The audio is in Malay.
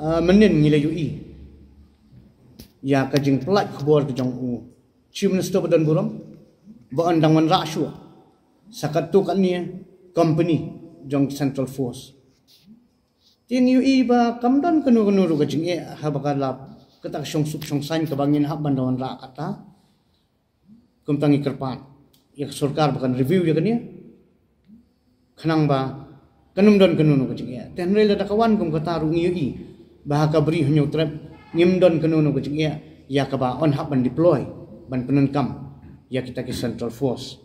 uh, menin ngila UI ya ka jing pelat khbor ke jong u. Chief minister badan buram ba andang man ra shu sakat tu kan ni company jong central force. Tin UI ba kamdan kenu kenu ru ka jing e ha ba ka lap ketak shong suk sain ka bangin ha bandawan ra kata kum tangi kerpan. Ya sarkar bukan review ya kan ya kenang ba kanum don kanunu ko jingia ten rela da kawan kum kata ru ngi i ba ka bri hnyo trap ngim don kanunu ko jingia ya ka ba on hap ban deploy ban penun kam. Ya kita ke central force